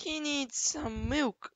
He needs some milk.